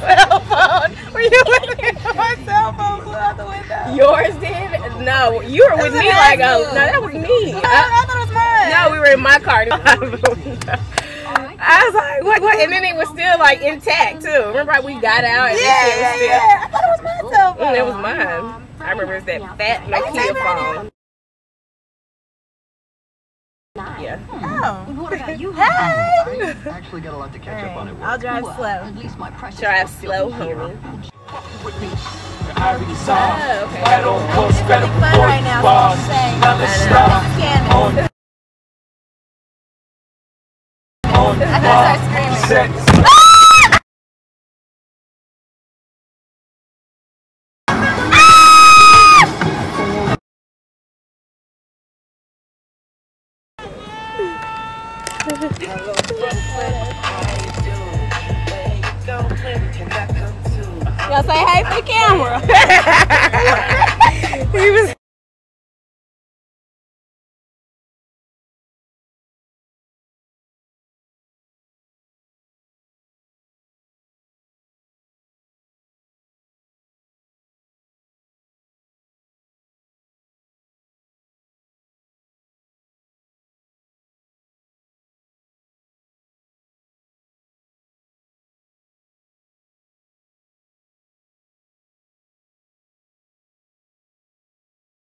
cell phone. Were you with me? My cell phone flew out the window. Yours did? No, you were with me like I a. No, that was me. I, I- thought it was mine. no, we were in my car. I was like, what, what? And then it was still like intact too. Remember how we got out and Yeah, yeah, still. yeah. I thought it was my cell phone. Mm, it was mine. I remember it was that fat Nokia phone. Yeah. Oh. oh what about you? Hey. I actually got a lot to catch up on at work. I'll drive Well, uh, slow. At least my precious Drive will slow, still be here. homie. Oh, okay. It's really fun right now. So I'm saying. This is Candace. I gotta start screaming. Oh, Y'all say hey for the camera.